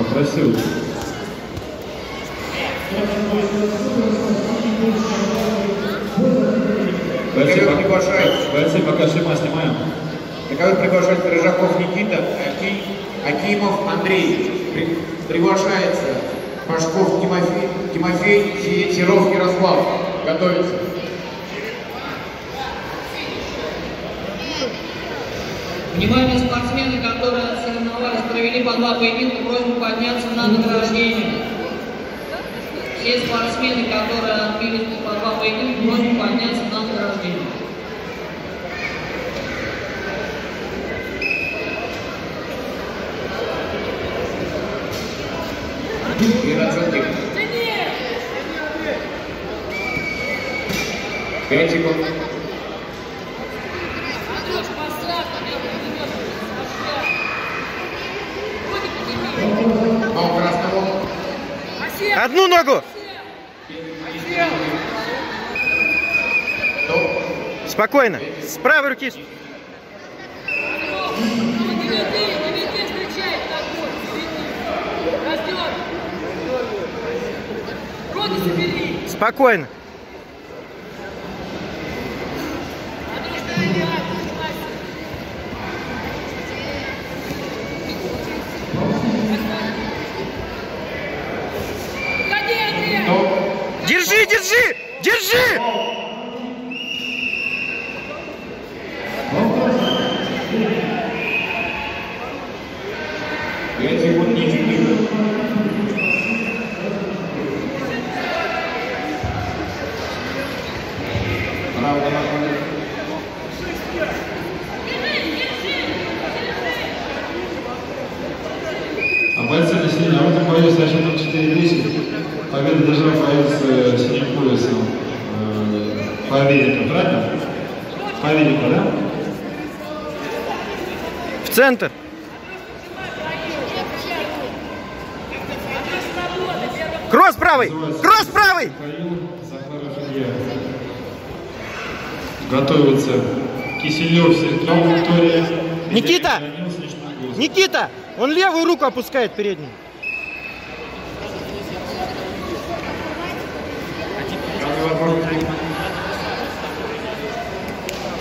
Попросил. Пока- приглашает. бойцы, пока шлема снимаем. Таковых приглашает Рыжаков Никита, Аки- Акимов Андрей. При- приглашается Пашков Тимофей, Тимофей Серов Ярослав. Готовится. Внимание, спортсмены, которые соревновались, провели по два поединка, просьба подняться на награждение. Все спортсмены, которые отбились по два поединка, просьба подняться на награждение. И оценки. Пять секунд. Ногу красного. Одну ногу! Спокойно. С правой руки. Спокойно. Стоп. Держи, держи! Держи! Пять секунд не нормально. А бойцы на синем, а в этом бою со счетом 4-10 победа должна появиться э, победника, правильно? Победника, да? В центр. Кросс правый! Кросс правый! Готовится Киселев Сергей Виктория. Никита! Никита! Он левую руку опускает переднюю.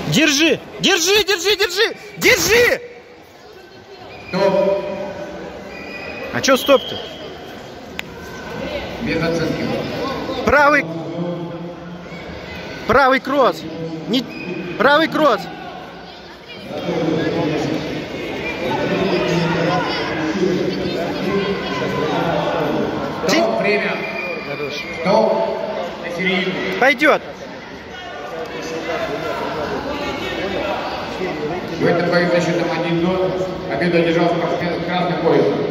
Держи! Держи, держи, держи! Держи! Стоп. А чё стоп-то? Без оценки. Правый... Правый кросс. Не... Правый кросс. Стоп. Время. Стоп. На середину. Пойдет. В этом бою за счетом 1-0 победу одержал спортсмен с красным поясом.